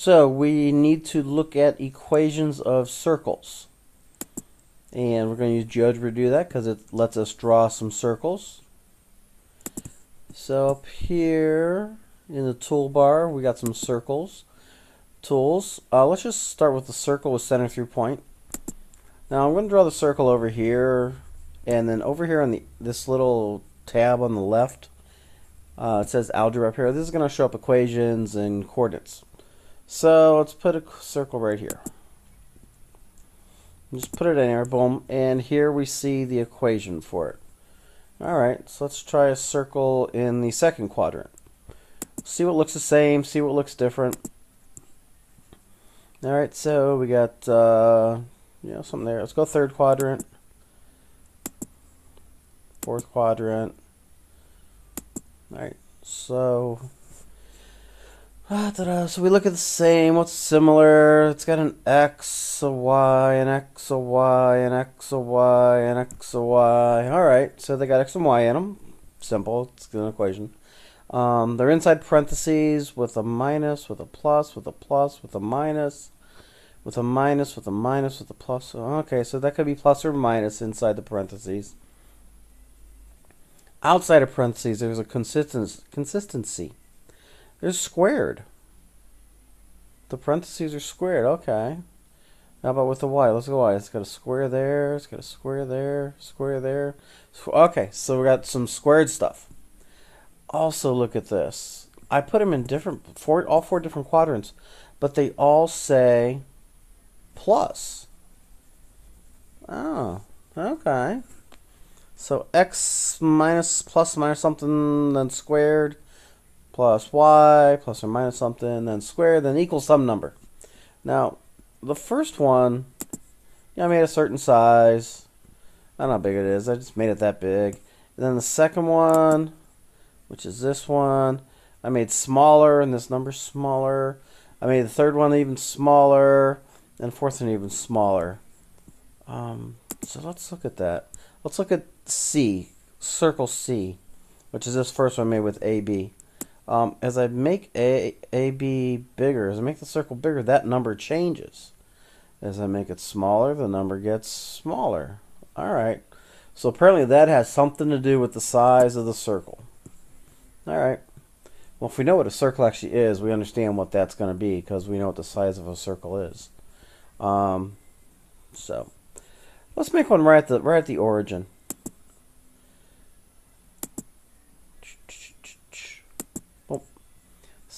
So we need to look at equations of circles. And we're going to use GeoGebra to do that because it lets us draw some circles. So up here in the toolbar, we got some circles. Tools. Uh, let's just start with the circle with center through point. Now I'm going to draw the circle over here, and then over here on the this little tab on the left, uh, it says algebra up here. This is going to show up equations and coordinates. So let's put a circle right here. Just put it in there, boom, and here we see the equation for it. Alright, so let's try a circle in the second quadrant. See what looks the same, see what looks different. Alright, so we got, uh, you know, something there. Let's go third quadrant. Fourth quadrant. Alright, so so we look at the same. What's similar? It's got an x, a y, an x, a y, an x, a y, an x, a y. All right, so they got x and y in them. Simple. It's an equation. Um, they're inside parentheses with a minus, with a plus, with a plus, with a minus, with a minus, with a minus, with a plus. Okay, so that could be plus or minus inside the parentheses. Outside of parentheses, there's a consistency. They're squared. The parentheses are squared. Okay. How about with the y? Let's go y. It's got a square there. It's got a square there. Square there. Okay, so we got some squared stuff. Also, look at this. I put them in different, four, all four different quadrants, but they all say plus. Oh, okay. So x minus plus minus something, then squared plus y plus or minus something, then square, then equals some number. Now, the first one, yeah, I made a certain size. I don't know how big it is. I just made it that big. And then the second one, which is this one, I made smaller, and this number's smaller. I made the third one even smaller, and fourth one even smaller. Um, so let's look at that. Let's look at C, circle C, which is this first one made with AB. Um, as I make A, AB bigger, as I make the circle bigger, that number changes. As I make it smaller, the number gets smaller. All right. So apparently that has something to do with the size of the circle. All right. Well, if we know what a circle actually is, we understand what that's going to be because we know what the size of a circle is. Um, so let's make one right at the right at the origin.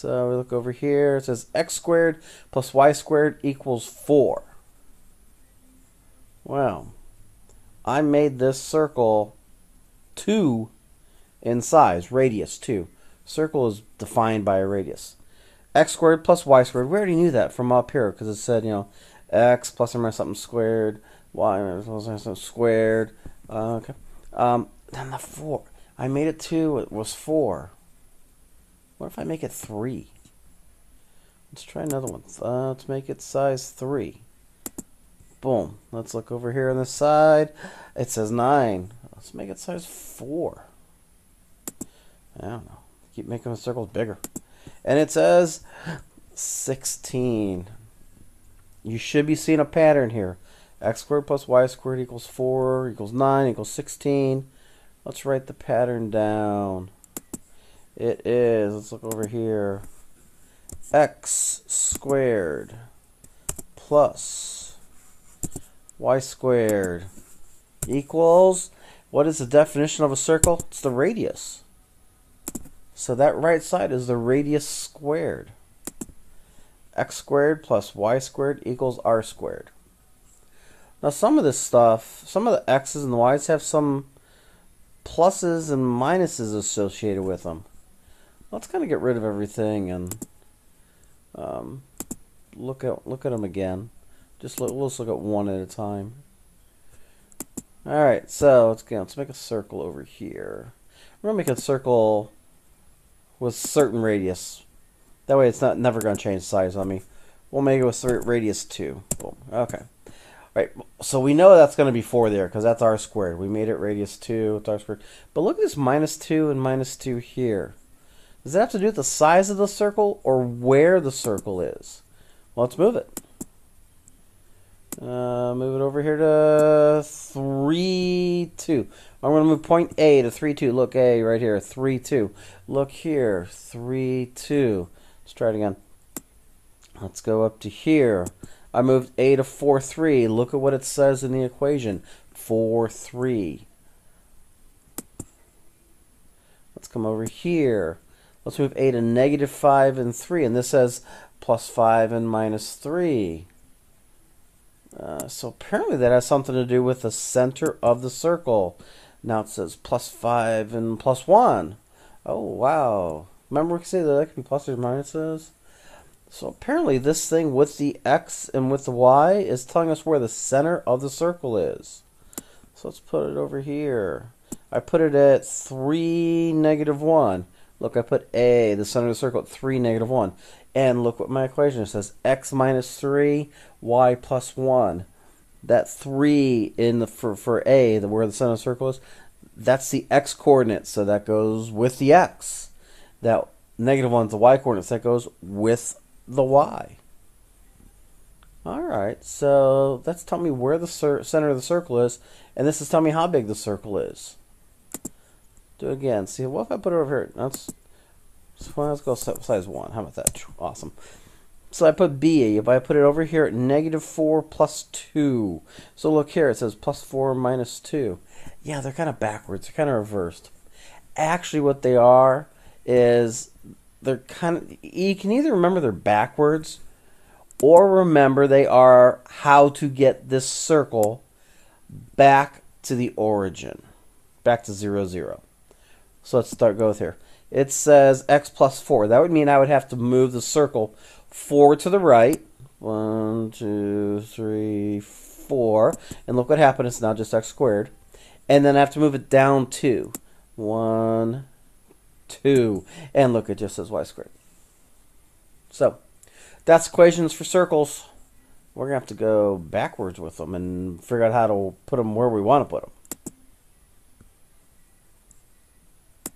So we look over here. It says x squared plus y squared equals 4. Well, I made this circle 2 in size, radius 2. Circle is defined by a radius. x squared plus y squared. We already knew that from up here because it said, you know, x plus or minus something squared, y plus or minus something squared. Uh, okay. Um, then the 4. I made it 2. It was 4. What if I make it 3? Let's try another one. Uh, let's make it size 3. Boom. Let's look over here on the side. It says 9. Let's make it size 4. I don't know. Keep making the circles bigger. And it says 16. You should be seeing a pattern here. x squared plus y squared equals 4 equals 9 equals 16. Let's write the pattern down. It is, let's look over here, x squared plus y squared equals, what is the definition of a circle? It's the radius. So that right side is the radius squared. x squared plus y squared equals r squared. Now some of this stuff, some of the x's and the y's have some pluses and minuses associated with them let's kind of get rid of everything and um, look at look at them again. Just look, let's look at one at a time. All right, so let's get let's make a circle over here. We're gonna make a circle with certain radius. That way, it's not never gonna change size on me. We'll make it with radius two. Boom. Okay. All right. So we know that's gonna be four there because that's r squared. We made it radius two. It's r squared. But look at this minus two and minus two here. Does it have to do with the size of the circle or where the circle is? let's move it. Uh, move it over here to 3, 2. I'm going to move point A to 3, 2. Look, A right here, 3, 2. Look here, 3, 2. Let's try it again. Let's go up to here. I moved A to 4, 3. Look at what it says in the equation. 4, 3. Let's come over here. Let's move A to negative 5 and 3. And this says plus 5 and minus 3. Uh, so apparently that has something to do with the center of the circle. Now it says plus 5 and plus 1. Oh, wow. Remember we could say that that can be pluses or minuses? So apparently this thing with the x and with the y is telling us where the center of the circle is. So let's put it over here. I put it at 3, negative 1. Look, I put A, the center of the circle, at 3, negative 1. And look what my equation says. x minus 3, y plus 1. That 3 in the for, for A, the, where the center of the circle is, that's the x coordinate. So that goes with the x. That negative 1 is the y coordinates. That goes with the y. Alright, so that's telling me where the center of the circle is. And this is telling me how big the circle is. Do it again. See, what if I put it over here? That's so let's go size 1. How about that? Awesome. So I put B. If I put it over here at negative 4 plus 2. So look here. It says plus 4 minus 2. Yeah, they're kind of backwards. They're kind of reversed. Actually, what they are is they're kind of... You can either remember they're backwards or remember they are how to get this circle back to the origin. Back to 0, 0. So let's start go with here it says x plus 4. That would mean I would have to move the circle forward to the right. One, two, three, four. And look what happened. It's now just x squared. And then I have to move it down 2. 1, 2. And look, it just says y squared. So, that's equations for circles. We're going to have to go backwards with them and figure out how to put them where we want to put them.